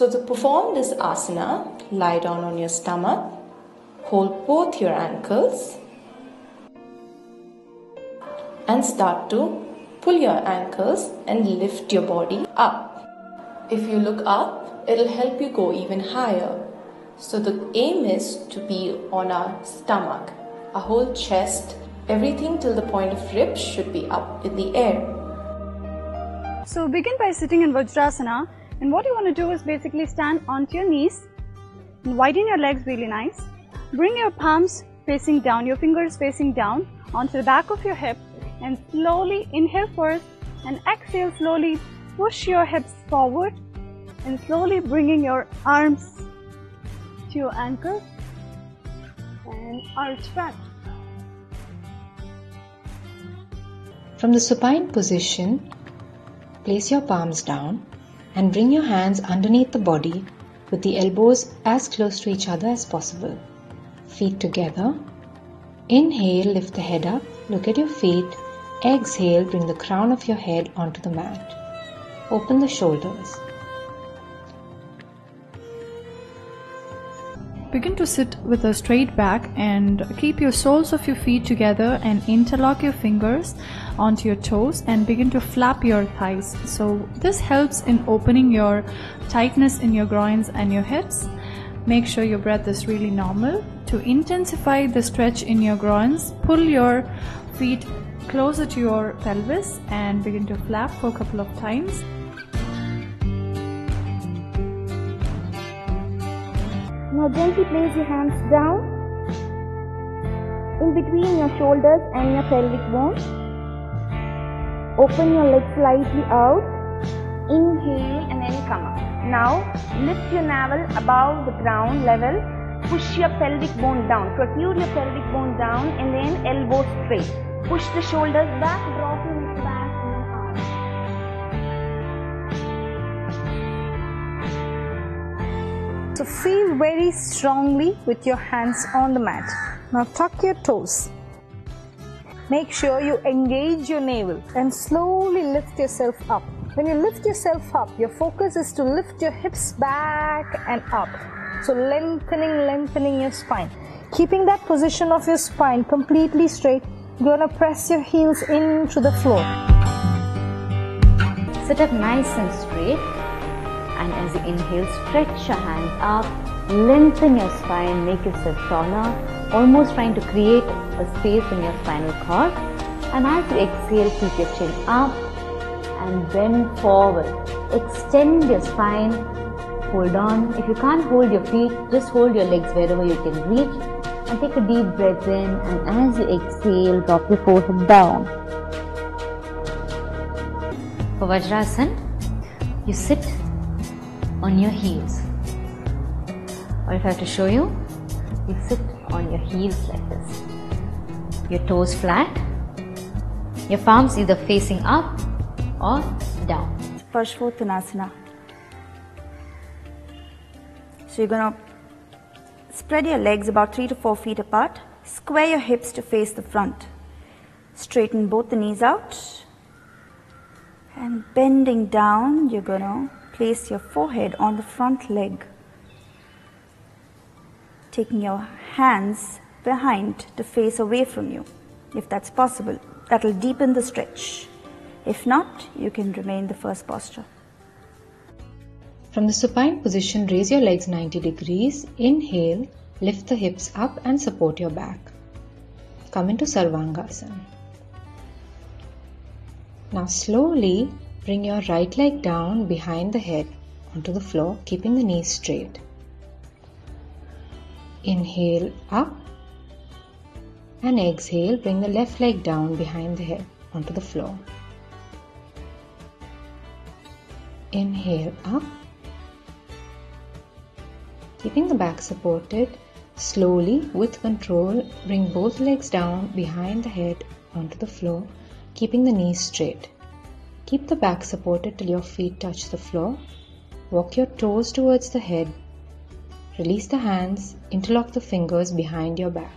So to perform this asana, lie down on your stomach, hold both your ankles and start to pull your ankles and lift your body up. If you look up, it'll help you go even higher. So the aim is to be on our stomach, our whole chest, everything till the point of ribs should be up in the air. So begin by sitting in Vajrasana and what you want to do is basically stand onto your knees widen your legs really nice. Bring your palms facing down, your fingers facing down onto the back of your hip and slowly inhale first and exhale slowly push your hips forward and slowly bringing your arms to your ankles and arch back. From the supine position, place your palms down and bring your hands underneath the body with the elbows as close to each other as possible. Feet together. Inhale, lift the head up, look at your feet. Exhale, bring the crown of your head onto the mat. Open the shoulders. Begin to sit with a straight back and keep your soles of your feet together and interlock your fingers onto your toes and begin to flap your thighs. So this helps in opening your tightness in your groins and your hips. Make sure your breath is really normal. To intensify the stretch in your groins, pull your feet closer to your pelvis and begin to flap for a couple of times. Gently place your hands down in between your shoulders and your pelvic bone. Open your legs slightly out. Inhale and then come up. Now lift your navel above the ground level. Push your pelvic bone down. Protrude your pelvic bone down and then elbow straight. Push the shoulders back. Drop So feel very strongly with your hands on the mat. Now tuck your toes. Make sure you engage your navel and slowly lift yourself up. When you lift yourself up, your focus is to lift your hips back and up. So lengthening, lengthening your spine. Keeping that position of your spine completely straight, you're gonna press your heels into the floor. Sit up nice and straight. As you inhale, stretch your hands up, lengthen your spine, make yourself taller, almost trying to create a space in your spinal cord. And as you exhale, keep your chin up and bend forward. Extend your spine, hold on. If you can't hold your feet, just hold your legs wherever you can reach. And take a deep breath in, and as you exhale, drop your forehead down. For Vajrasan, you sit on your heels. Or if I have to show you, you sit on your heels like this. Your toes flat, your palms either facing up or down. Parshvottanasana. So you're gonna spread your legs about three to four feet apart. Square your hips to face the front. Straighten both the knees out. And bending down, you're gonna place your forehead on the front leg. Taking your hands behind to face away from you, if that's possible. That'll deepen the stretch. If not, you can remain the first posture. From the supine position, raise your legs 90 degrees. Inhale, lift the hips up and support your back. Come into Sarvangasana. Now slowly bring your right leg down behind the head onto the floor, keeping the knees straight. Inhale up and exhale, bring the left leg down behind the head onto the floor. Inhale up, keeping the back supported. Slowly, with control, bring both legs down behind the head onto the floor, keeping the knees straight. Keep the back supported till your feet touch the floor. Walk your toes towards the head. Release the hands, interlock the fingers behind your back.